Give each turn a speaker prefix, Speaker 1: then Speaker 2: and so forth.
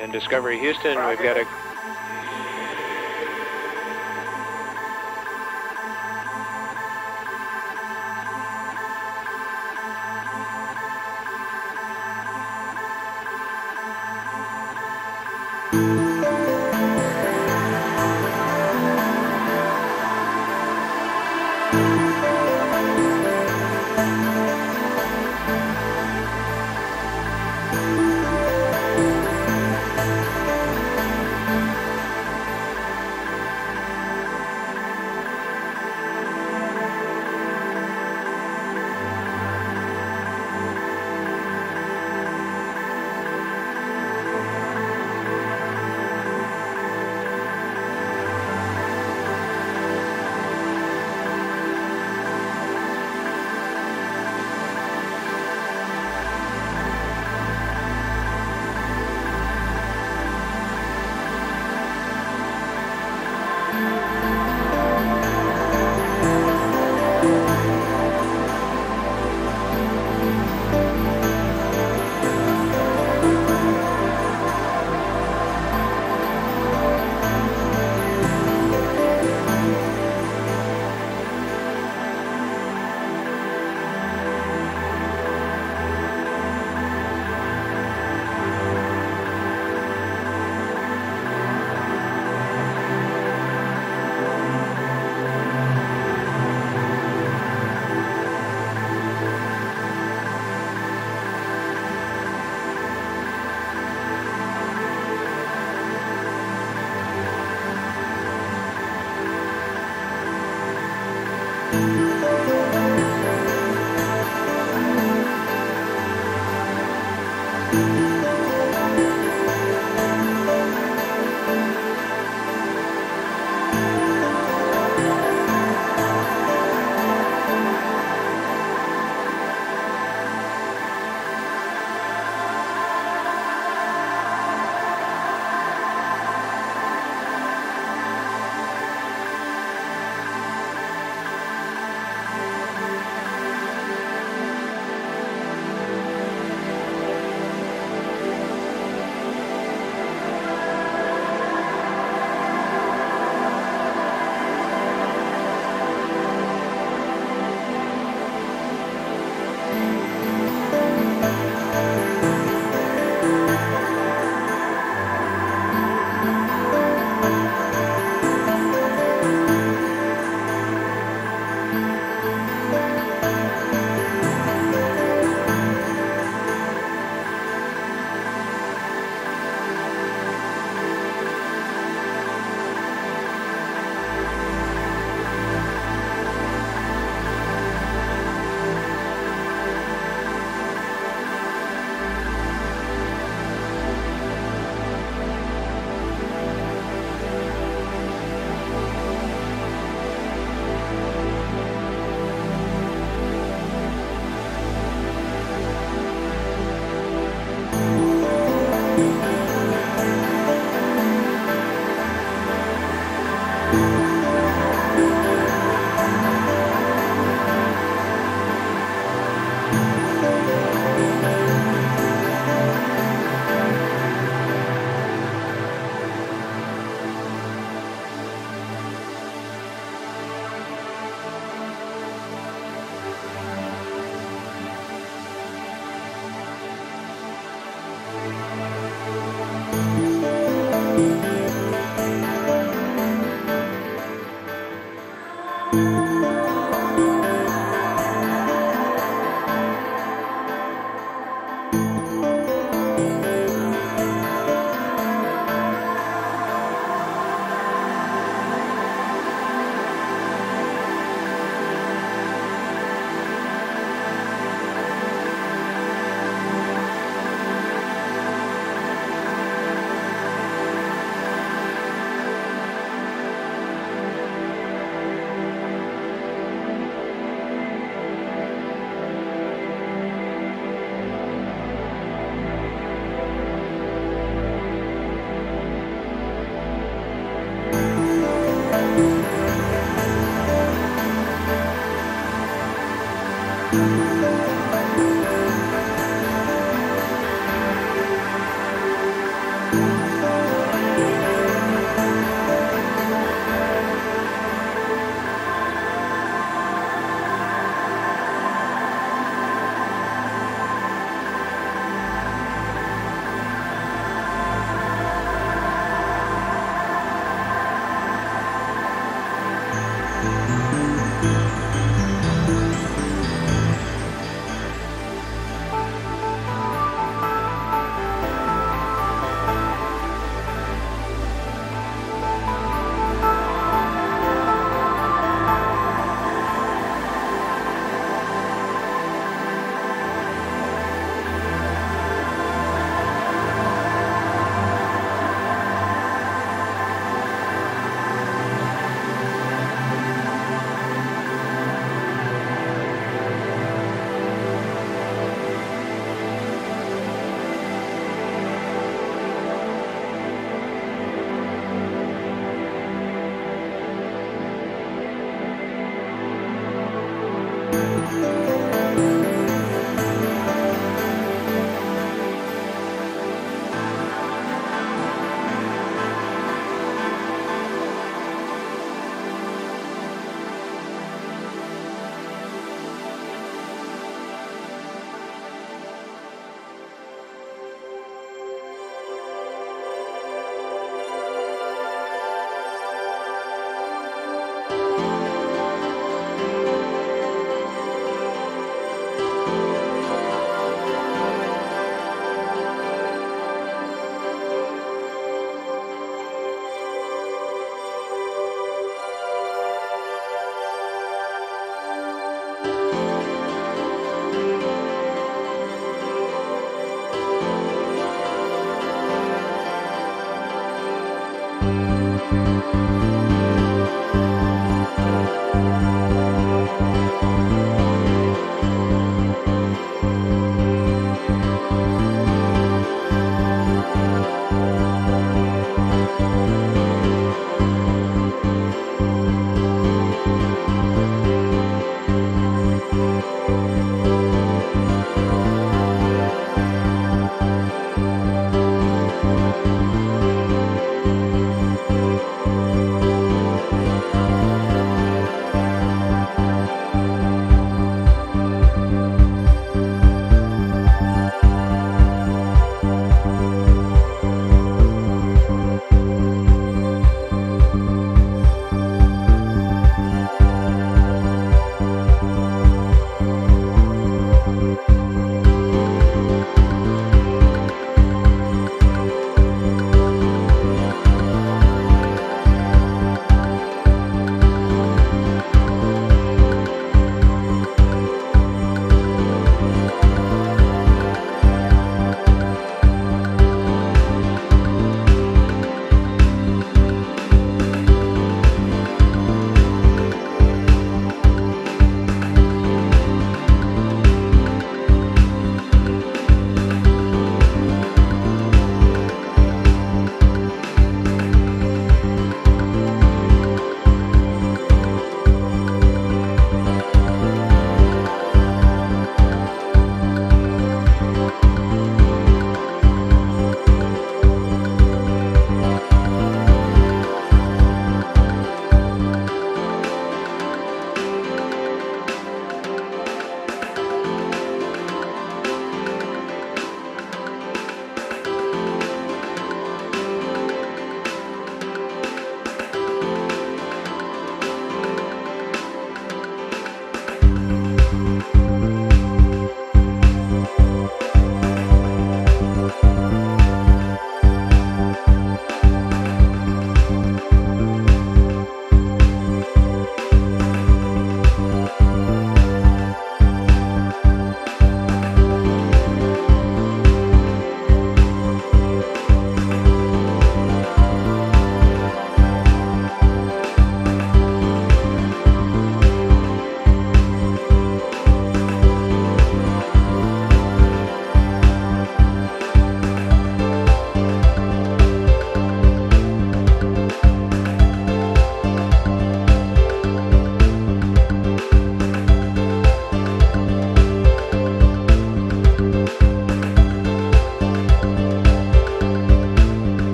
Speaker 1: And Discovery Houston, we've got a